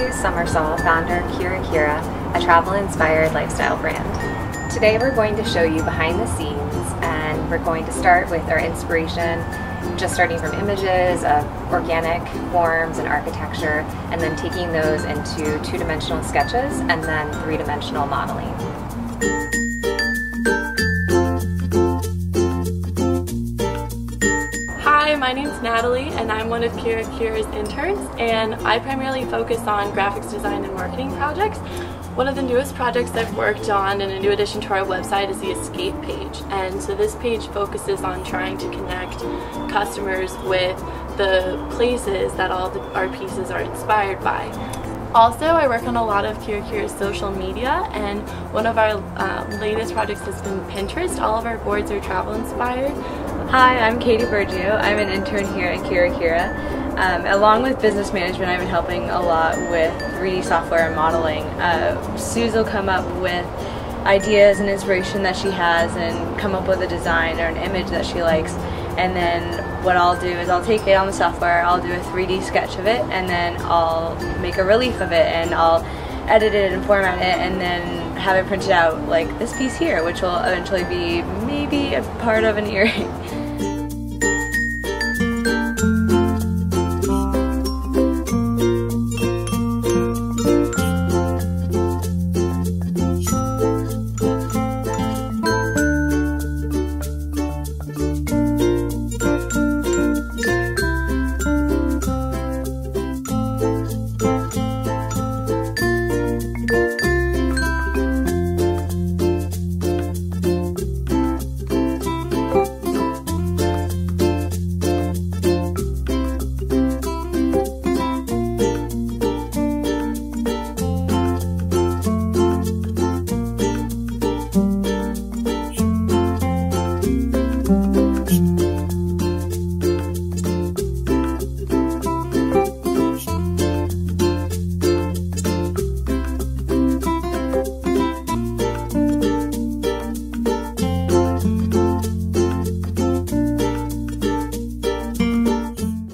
Marsal, founder of Kira Kira, a travel-inspired lifestyle brand. Today we're going to show you behind the scenes and we're going to start with our inspiration just starting from images of organic forms and architecture and then taking those into two-dimensional sketches and then three-dimensional modeling. My name's Natalie and I'm one of Kira Kira's interns and I primarily focus on graphics design and marketing projects. One of the newest projects I've worked on and a new addition to our website is the Escape page and so this page focuses on trying to connect customers with the places that all the, our pieces are inspired by. Also, I work on a lot of Kira's social media, and one of our uh, latest projects has been Pinterest. All of our boards are travel inspired. Hi, I'm Katie Bergio. I'm an intern here at Kira. Um, along with business management, I've been helping a lot with 3D software and modeling. Uh, Suz will come up with ideas and inspiration that she has and come up with a design or an image that she likes and then what I'll do is I'll take it on the software, I'll do a 3D sketch of it, and then I'll make a relief of it, and I'll edit it and format it, and then have it printed out like this piece here, which will eventually be maybe a part of an earring.